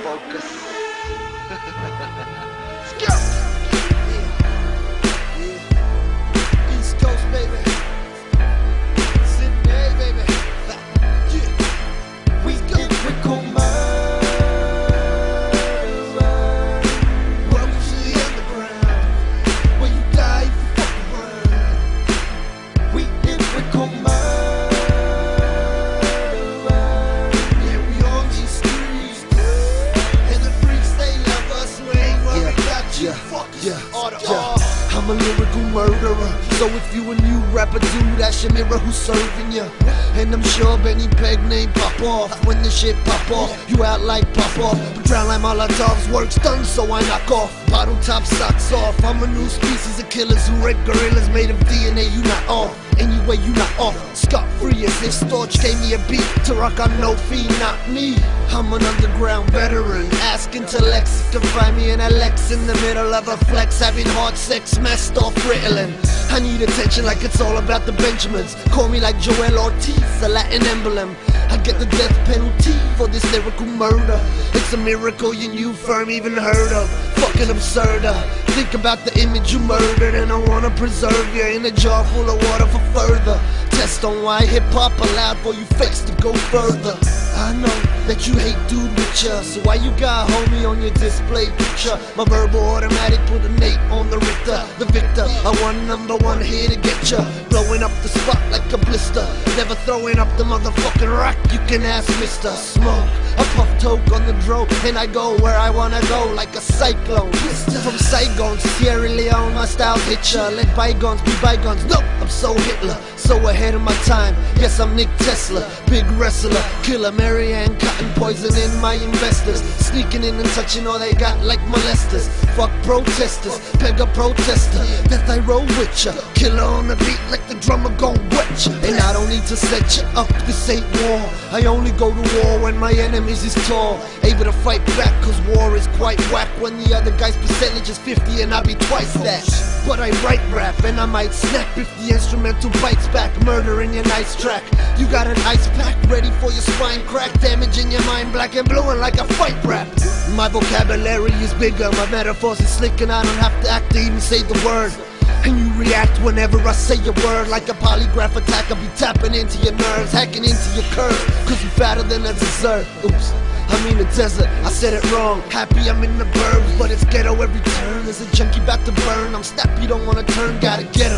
poucas. a lyrical murderer. So if you a new rapper dude, that's your mirror who's serving ya. And I'm sure Benny Pegg name pop off when the shit pop off. You out like pop off, but drown like Molotov's work's done, so I knock off. Bottle top socks off. I'm a new species of killers who rape gorillas made of DNA. You not off. Anyway, you not off. Scot free as if Storch gave me a beat to rock on no fee, not me. I'm an underground veteran. Ask intellects to find me an Alex in the middle of a flex, having hard sex, messed off Ritalin. I need attention like it's all about the Benjamins. Call me like Joel Ortiz, a Latin emblem. I get the death penalty for this lyrical murder. It's a miracle your new firm even heard of. Fucking absurder. Uh, think about the image you murdered, and I wanna preserve you in a jar full of water for further. Test on why hip hop allowed for you fakes to go further. I know that you hate dude with ya, so why you got homie on your display picture? My verbal automatic put an number one here to get ya, blowing up the spot like a blister. Never throwing up the motherfucking rock. You can ask Mr. Smoke. I puff toke on the dro, and I go where I wanna go like a cyclone. From Saigon to Sierra Leone, my style hit ya. Let bygones be bygones. Nope, I'm so Hitler, so ahead of my time. Yes, I'm Nick Tesla, big wrestler, killer. Marianne Cotton poisoning my investors, sneaking in and touching all they got like molesters. Fuck protesters, peg a protester. Death I roll with ya, killer on the beat like the drummer gon' wet. And I don't need to set you up, this ain't war. I only go to war when my enemies is tall, able to fight back, cause war is quite whack when the other guy's percentage is 50 and I be twice that. But I write rap and I might snap if the instrumental bites back, murder in your nice track. You got an ice pack ready for your spine crack, damaging your mind black and blue and like a fight rap. My vocabulary is bigger, my metaphors is slick and I don't have to act to even say the word. And you react whenever I say a word like a polygraph attack. I'll be tapping into your nerves, hacking into your curves. Cause you fatter than a dessert. Oops. I mean the desert, I said it wrong. Happy I'm in the burbs, but it's ghetto every turn. There's a junkie about to burn. I'm snappy, don't wanna turn, gotta get